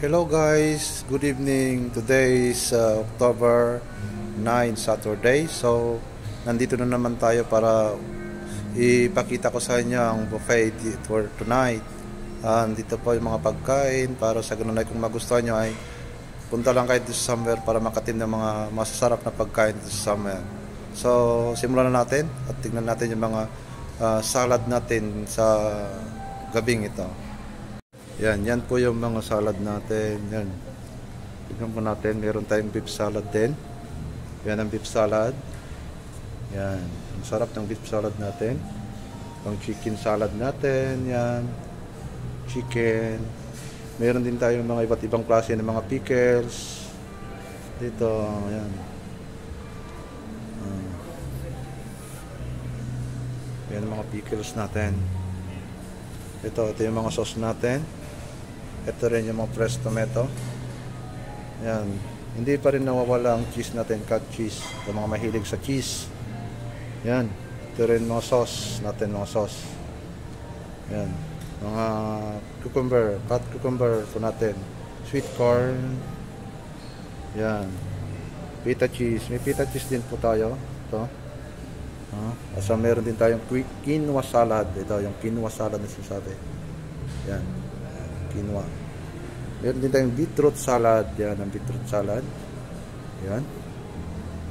Hello guys, good evening. Today is uh, October 9 Saturday. So, nandito na naman tayo para ipakita ko sa inyo ang buffet for tonight. Uh, dito po yung mga pagkain para sa ganun ay kung magustuhan nyo ay punta lang kayo dito summer para makatim ng mga masasarap na pagkain dito summer. So, simulan na natin at tingnan natin yung mga uh, salad natin sa gabing ito. Yan, yan po yung mga salad natin. Yan. Tignan po natin, meron tayong beef salad din. Yan ang beef salad. Yan. Ang sarap ng beef salad natin. Ang chicken salad natin. Yan. Chicken. Meron din tayong mga iba't ibang klase ng mga pickles. Dito, yan. Uh, yan ang mga pickles natin. Ito, ito yung mga sauce natin. Ito rin yung mga fresh tomato. Yan. Hindi pa rin nawawala ang cheese natin, cut cheese. Yung mga mahilig sa cheese. Yan. Ito rin mga sauce natin, mga sauce. Yan. Mga cucumber, cut cucumber po natin. Sweet corn. Yan. Pita cheese. May pita cheese din po tayo. Ito. Uh, asa meron din tayong quinoa salad. Ito, yung quinoa salad na sinasabi. Yan quinoa. Meron din tayong beetroot salad. Yan ang beetroot salad. Yan.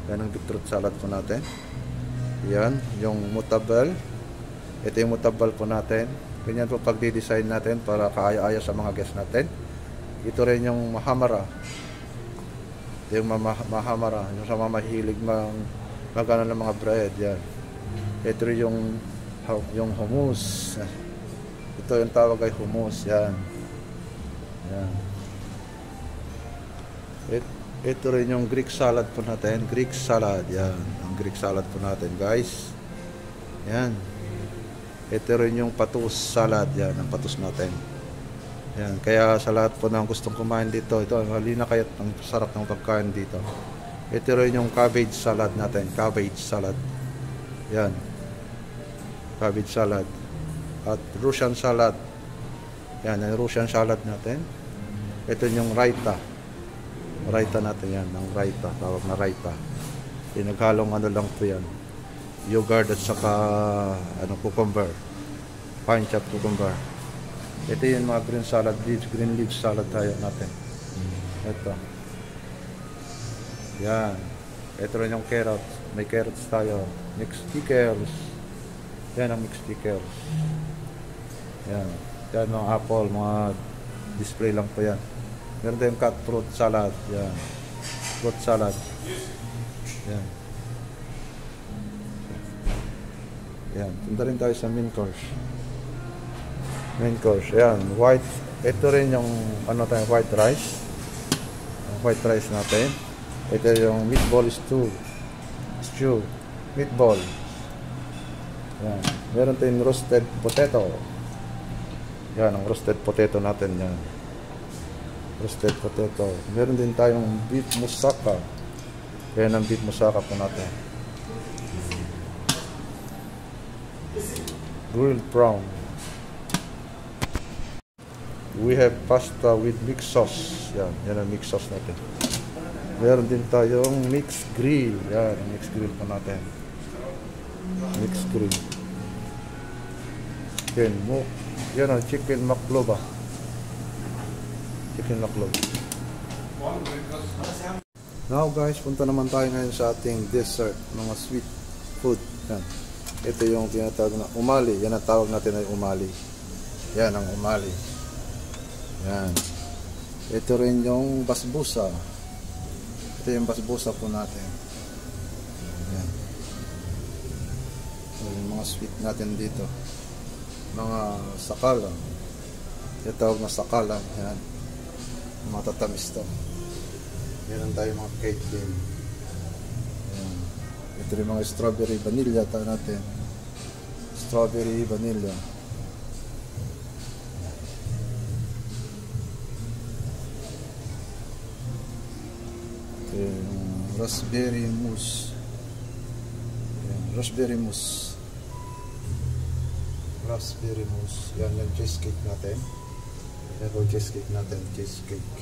Yan ang beetroot salad po natin. Yan. Yung mutabal. Ito yung mutabal po natin. Ganyan po pag-design natin para kaaya-aya sa mga guests natin. Ito rin yung mahamara. Yung mahamara. Yung sa mga mahilig mag magana ng mga bread. Yan. Ito rin yung yung hummus. Ito yung tawag ay hummus. Yan. Yan. It, ito rin yung Greek salad po natin. Greek salad. Yan. Ang Greek salad po natin, guys. Yan. Ito rin yung patus salad. Yan. Ang patus natin. Yan. Kaya sa lahat po ng gustong kumain dito, ito, halina kayo ang sarap ng pagkain dito. Ito rin yung cabbage salad natin. Cabbage salad. Yan. Cabbage salad. At Russian salad. Yan, ang Russian salad natin. Ito yung raita. Raita natin yan, ang raita. Tawag na raita. Pinaghalong ano lang po yan. Yogurt at saka ano, cucumber. Pine chop cucumber. Ito yung mga green salad leaves, green leaf salad tayo natin. Ito. Yan. Ito rin yung carrots. May carrots tayo. Mixed pickles. Yan ang mixed pickles. Yan. Yan mga apple, mga display lang po yan. Meron tayong cut fruit salad. Yan. Fruit salad. Yan. Yan. Punta rin tayo sa main course. Main course. Yan. White. Ito rin yung ano tayo, white rice. White rice natin. Ito yung meatball stew. Stew. Meatball. Yan. Meron tayong roasted potato. Yan, ang roasted potato natin yan roasted potato. Meron din tayong beef moussaka. Yan ang beef moussaka po natin. Grilled prawn. We have pasta with mixed sauce. Yan, yan ang mixed sauce natin. Meron din tayong mixed grill. Yan, mixed grill po natin. Mixed grill. Yan, mo. Yan ang chicken maklova chicken maklog. Now guys, punta naman tayo ngayon sa ating dessert, mga sweet food. Yan. Ito yung tinatawag na umali. Yan ang tawag natin ay umali. Yan ang umali. Yan. Ito rin yung basbusa. Ito yung basbusa po natin. Yan. So, yung mga sweet natin dito. Mga sakala. Ito tawag na sakala. Yan matatamis to. Meron tayo mga cake din. Ayan. ito rin mga strawberry vanilla tayo natin. Strawberry vanilla. Ito yung raspberry mousse. Ayan. raspberry mousse. Raspberry mousse. Yan yung cheesecake natin Apple cheesecake natin, cheesecake.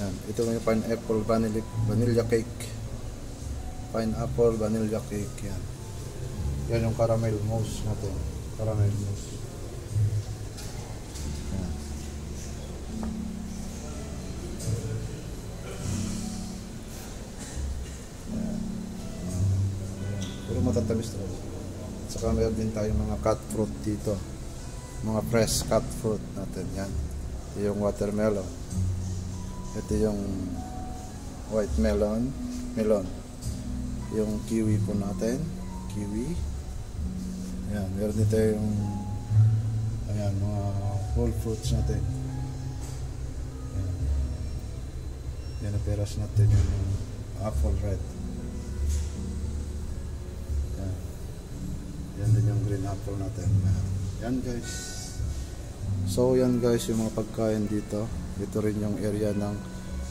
Yan, ito yung pineapple vanilla, vanilla cake. Pineapple vanilla cake, yan. Yan yung caramel mousse natin. Caramel mousse. Yan. Puro matatamis talaga. Saka meron din tayong mga cut fruit dito. Mga fresh cut fruit natin. Yan. Yung watermelon. Ito yung white melon. Melon. Yung kiwi po natin. Kiwi. Ayan, meron dito yung ayan, mga whole fruits natin. Ayan. Yan ang peras natin yung, apple red. Ayan. Yan din yung green apple natin. Ayan. Yan guys. So yan guys yung mga pagkain dito. Ito rin yung area ng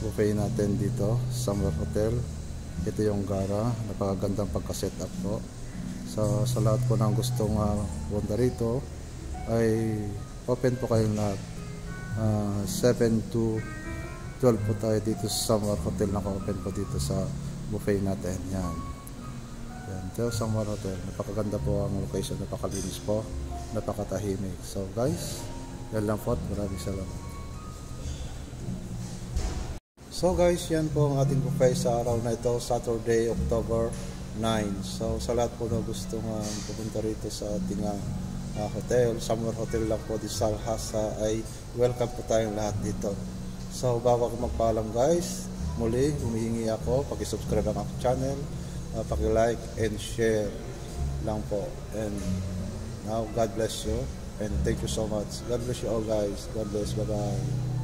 buffet natin dito, Summer Hotel. Ito yung gara, napakagandang pagka-set up po. So, sa lahat po ng gustong uh, punta rito ay open po kayong lahat. Uh, 7 to 12 po tayo dito sa Summer Hotel. Naka-open po dito sa buffet natin. Yan. Yan. Ito Summer Hotel. Napakaganda po ang location. Napakalinis po. Napakatahimik. So guys, yan lang po. Maraming salamat. So guys, yan po ang ating buffet sa araw na ito, Saturday, October 9. So sa lahat po na gustong uh, pupunta rito sa ating uh, hotel, Summer Hotel lang po di Salhasa ay welcome po tayong lahat dito. So bago ako magpaalam guys, muli humihingi ako, paki-subscribe ang aking channel, uh, paki-like and share lang po. And now God bless you and thank you so much. God bless you all guys. God bless. Bye-bye.